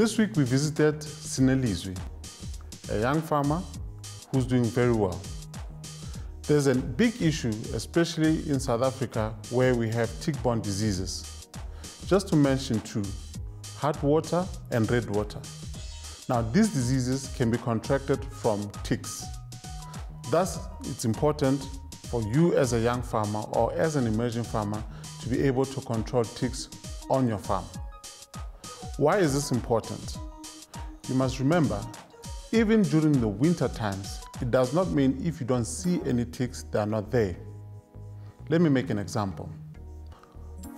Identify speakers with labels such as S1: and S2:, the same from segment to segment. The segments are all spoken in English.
S1: This week we visited Sinelizwi, a young farmer who's doing very well. There's a big issue, especially in South Africa, where we have tick-borne diseases. Just to mention two, heart water and red water. Now, these diseases can be contracted from ticks. Thus, it's important for you as a young farmer or as an emerging farmer to be able to control ticks on your farm. Why is this important? You must remember, even during the winter times, it does not mean if you don't see any ticks, they are not there. Let me make an example.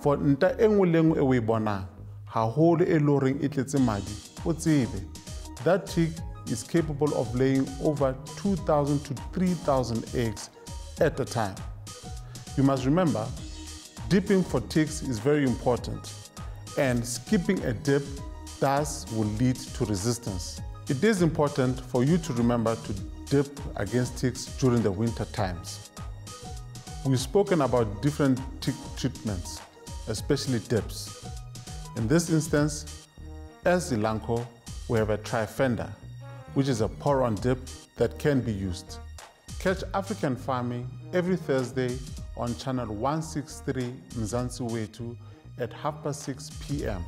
S1: For nta e nngwe le nngwe e o e bonang, haholo e leng horeng e tletse madi, that tick is capable of laying over 2,000 to 3,000 eggs at a time. You must remember, dipping for ticks is very important and skipping a dip thus will lead to resistance. It is important for you to remember to dip against ticks during the winter times. We've spoken about different tick treatments, especially dips. In this instance, as Elanco, we have a trifender, which is a pour-on dip that can be used. Catch African Farming every Thursday on channel 163 Mzansi Wethu at half past 6 p.m.